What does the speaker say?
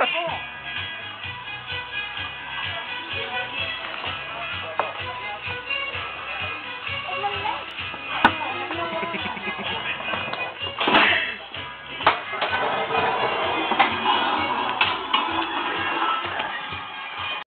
Oh.